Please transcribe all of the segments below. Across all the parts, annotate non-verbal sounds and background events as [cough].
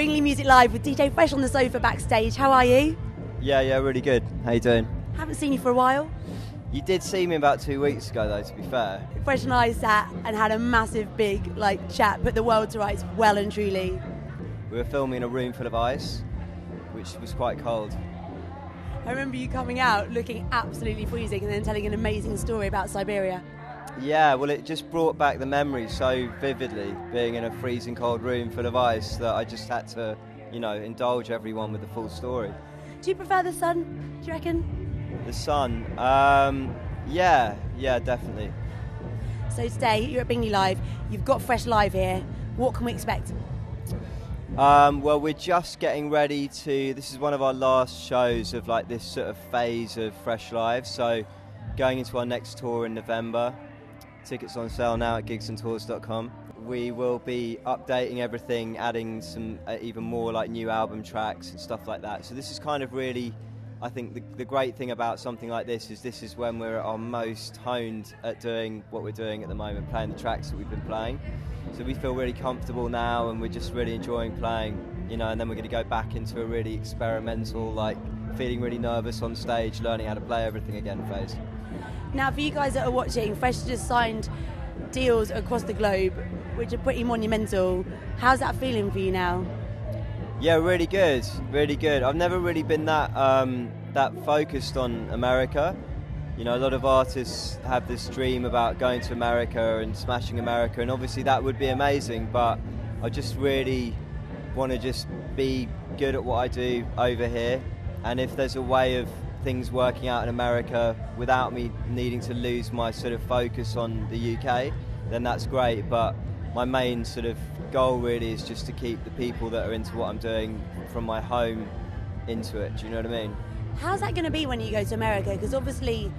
Bingley Music Live with DJ Fresh on the sofa backstage. How are you? Yeah, yeah, really good. How you doing? Haven't seen you for a while. You did see me about two weeks ago, though. To be fair. Fresh and I sat and had a massive, big like chat, put the world to rights, well and truly. We were filming in a room full of ice, which was quite cold. I remember you coming out looking absolutely freezing and then telling an amazing story about Siberia. Yeah, well, it just brought back the memories so vividly, being in a freezing cold room full of ice, that I just had to, you know, indulge everyone with the full story. Do you prefer the sun? Do you reckon? The sun, um, yeah, yeah, definitely. So today you're at Bingley Live. You've got Fresh Live here. What can we expect? Um, well, we're just getting ready to. This is one of our last shows of like this sort of phase of Fresh Live. So, going into our next tour in November. Tickets on sale now at gigsandtours.com. We will be updating everything, adding some uh, even more like new album tracks and stuff like that. So this is kind of really, I think the, the great thing about something like this is this is when we're at our most honed at doing what we're doing at the moment, playing the tracks that we've been playing. So we feel really comfortable now, and we're just really enjoying playing. You know, and then we're going to go back into a really experimental, like feeling really nervous on stage, learning how to play everything again phase. Now, for you guys that are watching, Fresh just signed deals across the globe, which are pretty monumental. How's that feeling for you now? Yeah, really good, really good. I've never really been that um, that focused on America. You know, a lot of artists have this dream about going to America and smashing America, and obviously that would be amazing. But I just really want to just be good at what I do over here, and if there's a way of things working out in America without me needing to lose my sort of focus on the UK, then that's great. But my main sort of goal really is just to keep the people that are into what I'm doing from my home into it. Do you know what I mean? How's that going to be when you go to America? Because obviously,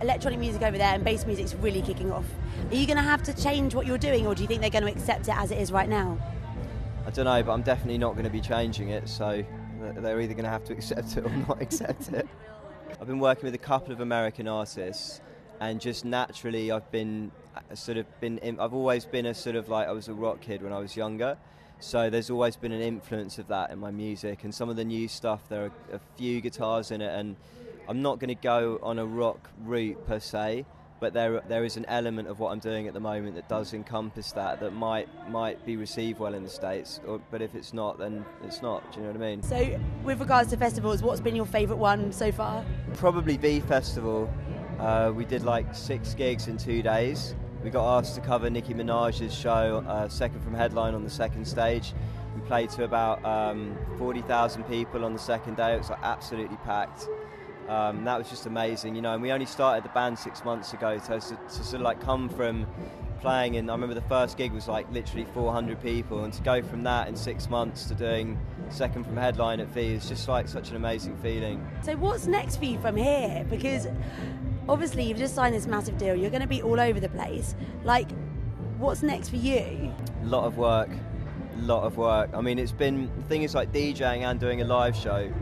electronic music over there and bass music's really kicking off. Are you going to have to change what you're doing, or do you think they're going to accept it as it is right now? I don't know, but I'm definitely not going to be changing it. So they're either going to have to [laughs] accept it or not accept it. I've been working with a couple of American artists, and just naturally, I've been uh, sort of been. In, I've always been a sort of like I was a rock kid when I was younger, so there's always been an influence of that in my music. And some of the new stuff, there are a few guitars in it, and I'm not going to go on a rock route per se, but there there is an element of what I'm doing at the moment that does encompass that that might might be received well in the states. Or, but if it's not, then it's not. Do you know what I mean? So, with regards to festivals, what's been your favourite one so far? Probably V Festival. Uh, we did like six gigs in two days. We got asked to cover Nicki Minaj's show, uh, second from headline on the second stage. We played to about um, 40,000 people on the second day. It was like absolutely packed. Um, that was just amazing, you know. And we only started the band six months ago, so to, to sort of like come from playing, and I remember the first gig was like literally 400 people, and to go from that in six months to doing second from headline at V is just like such an amazing feeling. So what's next for you from here? Because obviously you've just signed this massive deal. You're going to be all over the place. Like, what's next for you? A lot of work, a lot of work. I mean, it's been the thing is like DJing and doing a live show,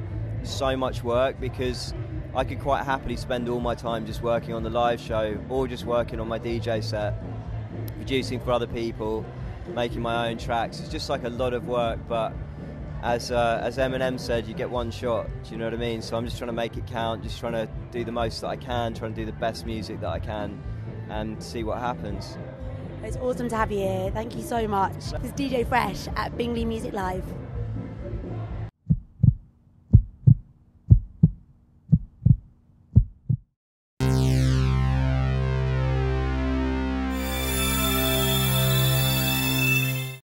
so much work because I could quite happily spend all my time just working on the live show or just working on my DJ set, producing for other people, making my own tracks. It's just like a lot of work, but as uh, as Eminem said, you get one shot. Do you know what I mean? So I'm just trying to make it count, just trying to do the most that I can, trying to do the best music that I can, and see what happens. It's awesome to have you here. Thank you so much. This is DJ Fresh at Bingley Music Live.